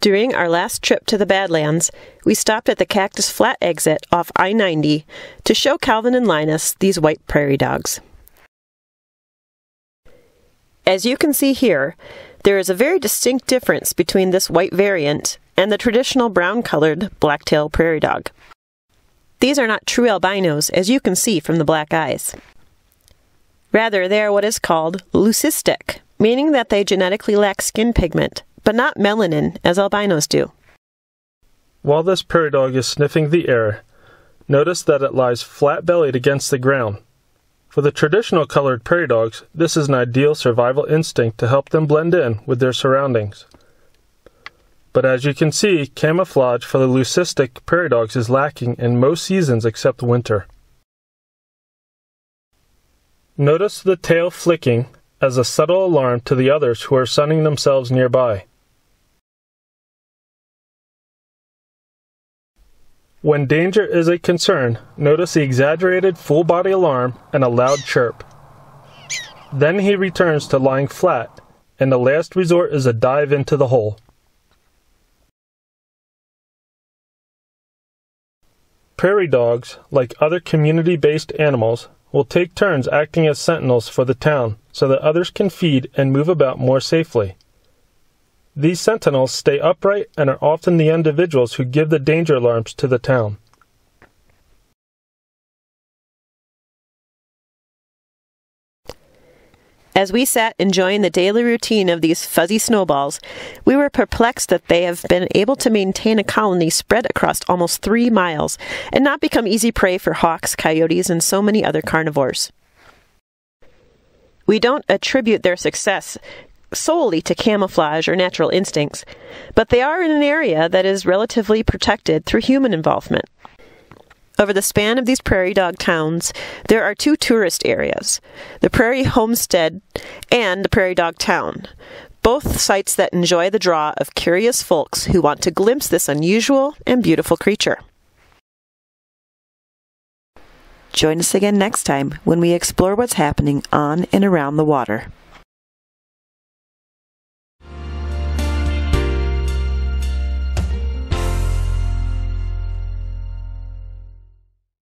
During our last trip to the Badlands, we stopped at the Cactus Flat exit off I 90 to show Calvin and Linus these white prairie dogs. As you can see here, there is a very distinct difference between this white variant and the traditional brown colored blacktail prairie dog. These are not true albinos, as you can see from the black eyes. Rather, they are what is called leucistic, meaning that they genetically lack skin pigment, but not melanin as albinos do. While this prairie dog is sniffing the air, notice that it lies flat bellied against the ground. For the traditional colored prairie dogs, this is an ideal survival instinct to help them blend in with their surroundings. But as you can see, camouflage for the leucistic prairie dogs is lacking in most seasons except winter. Notice the tail flicking as a subtle alarm to the others who are sunning themselves nearby. When danger is a concern, notice the exaggerated full body alarm and a loud chirp. Then he returns to lying flat, and the last resort is a dive into the hole. Prairie dogs, like other community based animals, will take turns acting as sentinels for the town so that others can feed and move about more safely. These sentinels stay upright and are often the individuals who give the danger alarms to the town. As we sat enjoying the daily routine of these fuzzy snowballs, we were perplexed that they have been able to maintain a colony spread across almost three miles and not become easy prey for hawks, coyotes, and so many other carnivores. We don't attribute their success solely to camouflage or natural instincts, but they are in an area that is relatively protected through human involvement. Over the span of these prairie dog towns, there are two tourist areas the Prairie Homestead and the Prairie Dog Town, both sites that enjoy the draw of curious folks who want to glimpse this unusual and beautiful creature. Join us again next time when we explore what's happening on and around the water.